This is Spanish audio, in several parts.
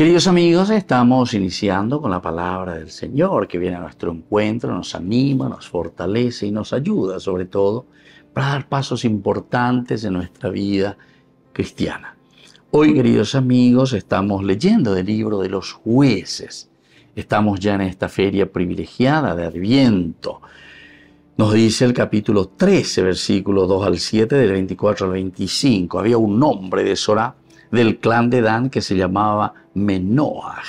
Queridos amigos, estamos iniciando con la palabra del Señor que viene a nuestro encuentro, nos anima, nos fortalece y nos ayuda sobre todo para dar pasos importantes en nuestra vida cristiana. Hoy, queridos amigos, estamos leyendo el libro de los jueces. Estamos ya en esta feria privilegiada de Adviento. Nos dice el capítulo 13, versículos 2 al 7, del 24 al 25. Había un hombre de Sorá del clan de Dan que se llamaba Menoah.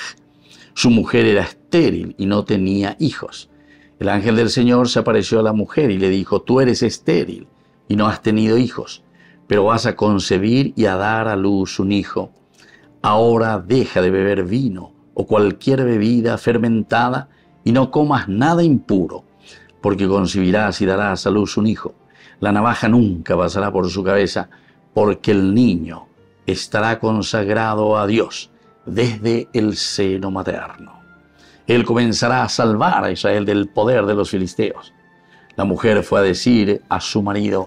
Su mujer era estéril y no tenía hijos. El ángel del Señor se apareció a la mujer y le dijo, tú eres estéril y no has tenido hijos, pero vas a concebir y a dar a luz un hijo. Ahora deja de beber vino o cualquier bebida fermentada y no comas nada impuro, porque concebirás y darás a luz un hijo. La navaja nunca pasará por su cabeza, porque el niño estará consagrado a Dios desde el seno materno. Él comenzará a salvar a Israel del poder de los filisteos. La mujer fue a decir a su marido,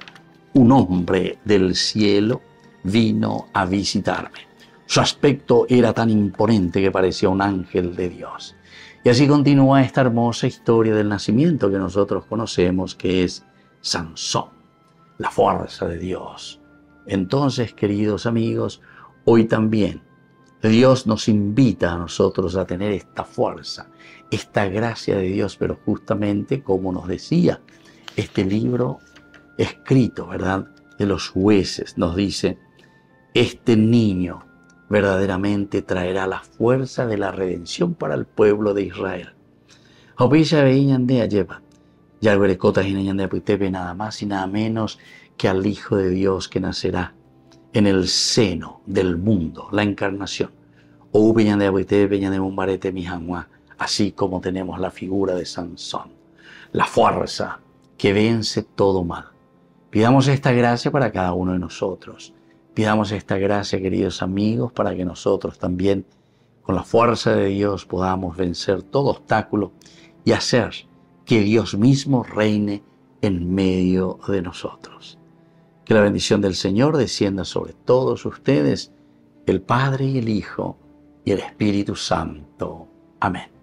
un hombre del cielo vino a visitarme. Su aspecto era tan imponente que parecía un ángel de Dios. Y así continúa esta hermosa historia del nacimiento que nosotros conocemos, que es Sansón, la fuerza de Dios. Entonces, queridos amigos, hoy también Dios nos invita a nosotros a tener esta fuerza, esta gracia de Dios, pero justamente como nos decía este libro escrito, ¿verdad? De los jueces, nos dice, este niño verdaderamente traerá la fuerza de la redención para el pueblo de Israel. Lleva, ya nada más y nada menos que al Hijo de Dios que nacerá en el seno del mundo, la encarnación. O así como tenemos la figura de Sansón, la fuerza que vence todo mal. Pidamos esta gracia para cada uno de nosotros. Pidamos esta gracia, queridos amigos, para que nosotros también, con la fuerza de Dios, podamos vencer todo obstáculo y hacer que Dios mismo reine en medio de nosotros. Que la bendición del Señor descienda sobre todos ustedes, el Padre y el Hijo y el Espíritu Santo. Amén.